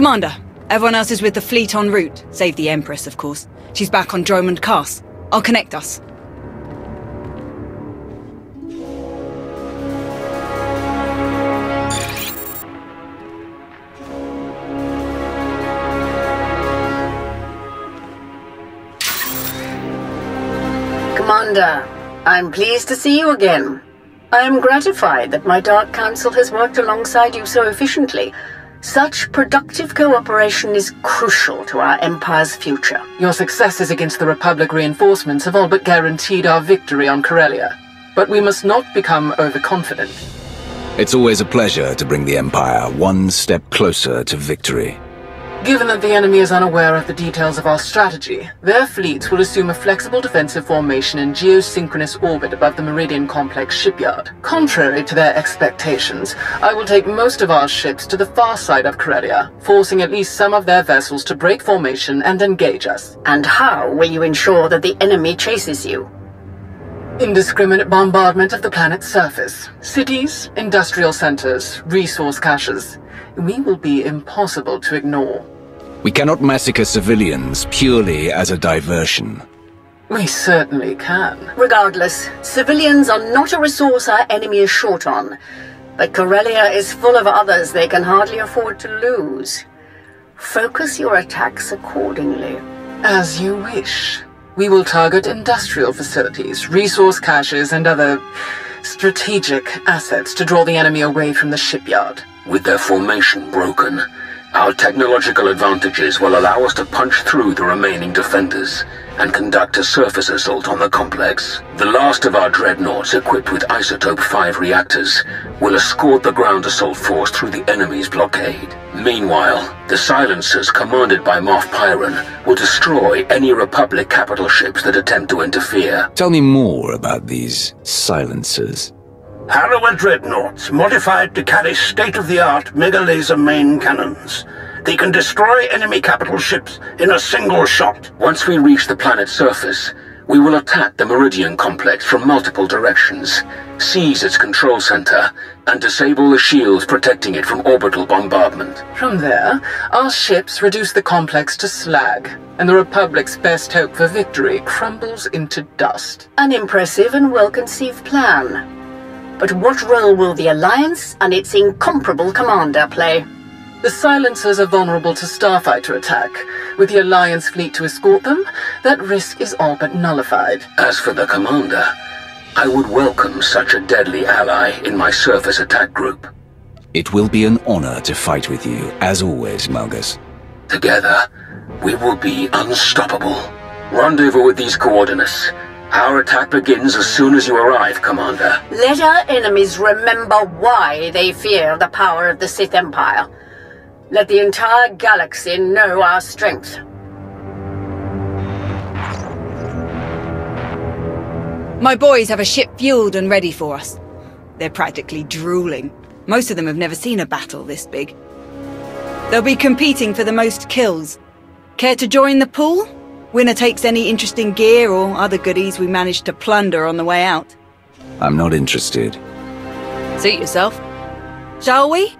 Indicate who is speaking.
Speaker 1: Commander, everyone else is with the fleet en route, save the Empress, of course. She's back on Dromund Kaas. I'll connect us.
Speaker 2: Commander, I'm pleased to see you again. I am gratified that my Dark Council has worked alongside you so efficiently. Such productive cooperation is crucial to our Empire's future.
Speaker 3: Your successes against the Republic reinforcements have all but guaranteed our victory on Corellia. But we must not become overconfident.
Speaker 4: It's always a pleasure to bring the Empire one step closer to victory.
Speaker 3: Given that the enemy is unaware of the details of our strategy, their fleets will assume a flexible defensive formation in geosynchronous orbit above the Meridian Complex shipyard. Contrary to their expectations, I will take most of our ships to the far side of Corellia, forcing at least some of their vessels to break formation and engage us.
Speaker 2: And how will you ensure that the enemy chases you?
Speaker 3: Indiscriminate bombardment of the planet's surface. Cities, industrial centers, resource caches. We will be impossible to ignore.
Speaker 4: We cannot massacre civilians purely as a diversion.
Speaker 3: We certainly can.
Speaker 2: Regardless, civilians are not a resource our enemy is short on. But Corellia is full of others they can hardly afford to lose. Focus your attacks accordingly.
Speaker 3: As you wish. We will target industrial facilities, resource caches, and other strategic assets to draw the enemy away from the shipyard.
Speaker 5: With their formation broken, our technological advantages will allow us to punch through the remaining defenders and conduct a surface assault on the complex. The last of our dreadnoughts equipped with Isotope 5 reactors will escort the ground assault force through the enemy's blockade. Meanwhile, the silencers commanded by Moff Pyron will destroy any Republic capital ships that attempt to interfere.
Speaker 4: Tell me more about these silencers.
Speaker 6: Harrower dreadnoughts, modified to carry state-of-the-art mega-laser main cannons. They can destroy enemy capital ships in a single shot.
Speaker 5: Once we reach the planet's surface, we will attack the Meridian complex from multiple directions, seize its control center, and disable the shields protecting it from orbital bombardment.
Speaker 3: From there, our ships reduce the complex to slag, and the Republic's best hope for victory crumbles into dust.
Speaker 2: An impressive and well-conceived plan. But what role will the Alliance and its incomparable commander play?
Speaker 3: The silencers are vulnerable to starfighter attack. With the Alliance fleet to escort them, that risk is all but nullified.
Speaker 5: As for the commander, I would welcome such a deadly ally in my surface attack group.
Speaker 4: It will be an honor to fight with you, as always, Malgus.
Speaker 5: Together, we will be unstoppable. Rendezvous with these coordinates. Our attack begins as soon as you arrive, Commander.
Speaker 2: Let our enemies remember why they fear the power of the Sith Empire. Let the entire galaxy know our strength.
Speaker 1: My boys have a ship fueled and ready for us. They're practically drooling. Most of them have never seen a battle this big. They'll be competing for the most kills. Care to join the pool? Winner takes any interesting gear or other goodies we managed to plunder on the way out.
Speaker 4: I'm not interested.
Speaker 1: Suit yourself. Shall we?